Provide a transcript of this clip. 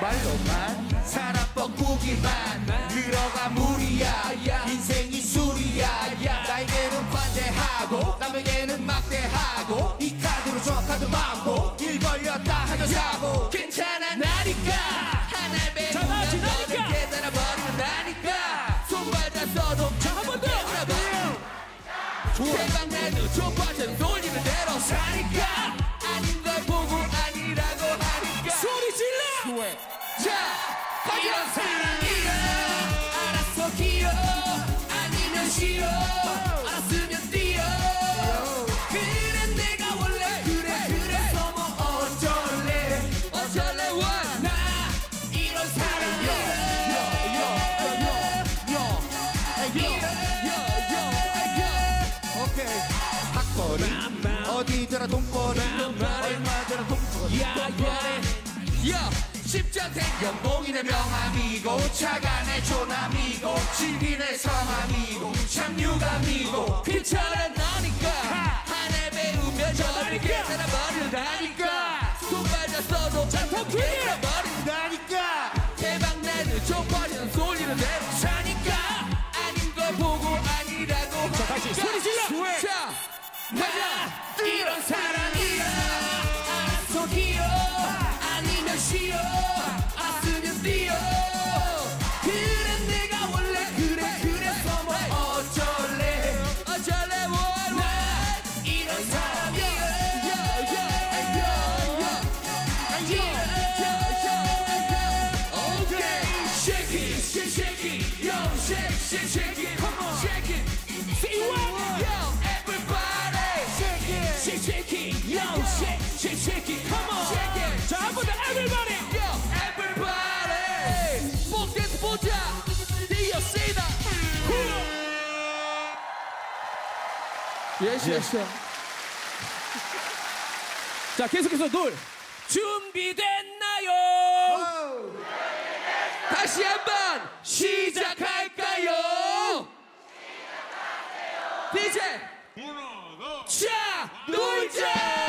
말로만 살아 뻐꾸기만 들어가 무 남에게는 막대하고 이 카드로 저 카드 막고 일 벌렸다 하면 사고. 괜찮아 나니까. 하나 자, 배우면 너는 나니까. 계산해 버리면 나니까. 손발 다 써도 자, 한번 더. 대박 내도 좁아져 놀리는 대로 사니까. 아닌 걸 보고 아니라고 하니까. 소리 질러. 자, 이런 사랑 어디더라 돈벌이 얼마더라 돈벌이 야, 야. 야 십자된 연봉이네 명함이고 내 조남이고 내 성함이고 참유감이고 괜찮아 너니까 한해 배우면 저를 깨달아 버린다니까 써도 더 크게. 깨달아 버린다니까 대박 내는 쪽팔리는 쏠리는 대로 사니까 아닌 걸 보고 아니라고 자 다시 소리 질러. 자 가자 예스, 예스. 자, 계속해서 놀. 준비됐나요? 다시 한번 시작할까요? 시작하세요. DJ 문어로 자 놀자.